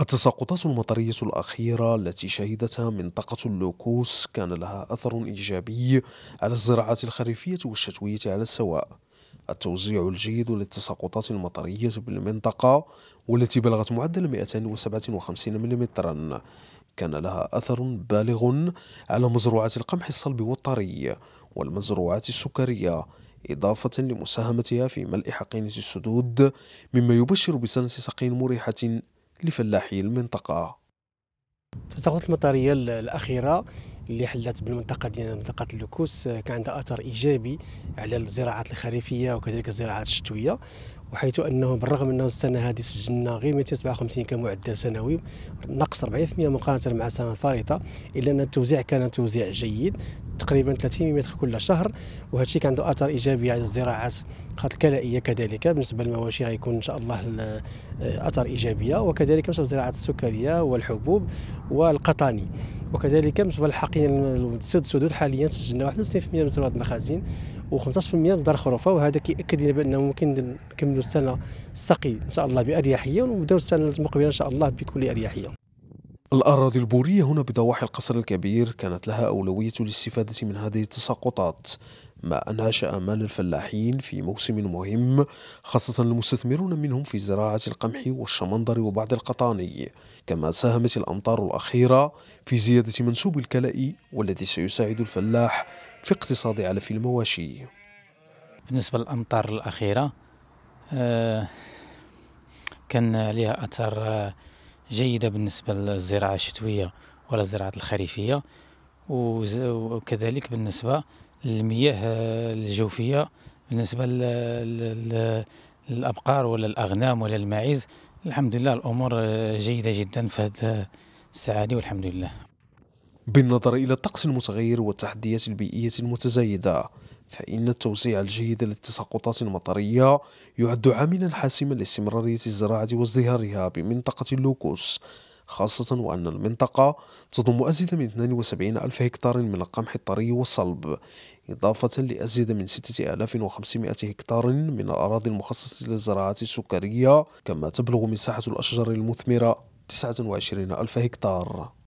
التساقطات المطرية الأخيرة التي شهدتها منطقة اللوكوس كان لها أثر إيجابي على الزراعات الخريفية والشتوية على السواء. التوزيع الجيد للتساقطات المطرية بالمنطقة والتي بلغت معدل 257 ملم كان لها أثر بالغ على مزروعات القمح الصلب والطري والمزروعات السكرية إضافة لمساهمتها في ملء حقينة السدود مما يبشر بسنة سقي مريحة لفلاحي المنطقة التساقطات المطرية الأخيرة اللي حلت بالمنطقة ديالنا منطقة اللوكوس كان عندها أثر إيجابي على الزراعات الخريفية وكذلك الزراعات الشتوية وحيث أنه بالرغم أنه السنة هذه سجلنا غير 257 كمعدل سنوي نقص 40% مقارنة مع السنة الفارطه إلا أن التوزيع كان توزيع جيد. تقريبا 30 متر كل شهر وهذا الشيء كان عنده أثر إيجابي على الزراعات خاطر الكلائيه كذلك. بالنسبة للمواشي غيكون إن شاء الله أثر ايجابيه وكذلك بالنسبة للزراعات السكرية والحبوب والقطاني وكذلك بالنسبة للحقين السدود حاليا سجلنا 61% من ثروات المخازن و15% من دار خرفه وهذا كيأكد لنا بأنه ممكن نكملوا السنة السقي إن شاء الله بأريحية ونبداو السنة المقبلة إن شاء الله بكل أريحية. الأراضي البورية هنا بضواحي القصر الكبير كانت لها أولوية الاستفادة من هذه التساقطات ما أنعش آمال الفلاحين في موسم مهم خاصة المستثمرون منهم في زراعة القمح والشمندر وبعض القطاني. كما ساهمت الأمطار الأخيرة في زيادة منسوب الكلاء والذي سيساعد الفلاح في اقتصاد علف المواشي. بالنسبة للأمطار الأخيرة آه، كان عليها أثر آه، جيدة بالنسبة للزراعة الشتوية ولا الزراعة الخريفية وكذلك بالنسبة للمياه آه، الجوفية بالنسبة للأبقار ولا الأغنام ولا الماعز الحمد لله الأمور جيدة جدا في هذه الساعة دي والحمد لله. بالنظر إلى الطقس المتغير والتحديات البيئية المتزايدة فإن التوزيع الجيد للتساقطات المطرية يعد عاملا حاسما لاستمرارية الزراعة وازدهارها بمنطقة اللوكوس خاصة وأن المنطقة تضم أزيد من 72 ألف هكتار من القمح الطري والصلب إضافة لأزيد من 6500 هكتار من الأراضي المخصصة للزراعة السكرية كما تبلغ مساحة الأشجار المثمرة 29 ألف هكتار.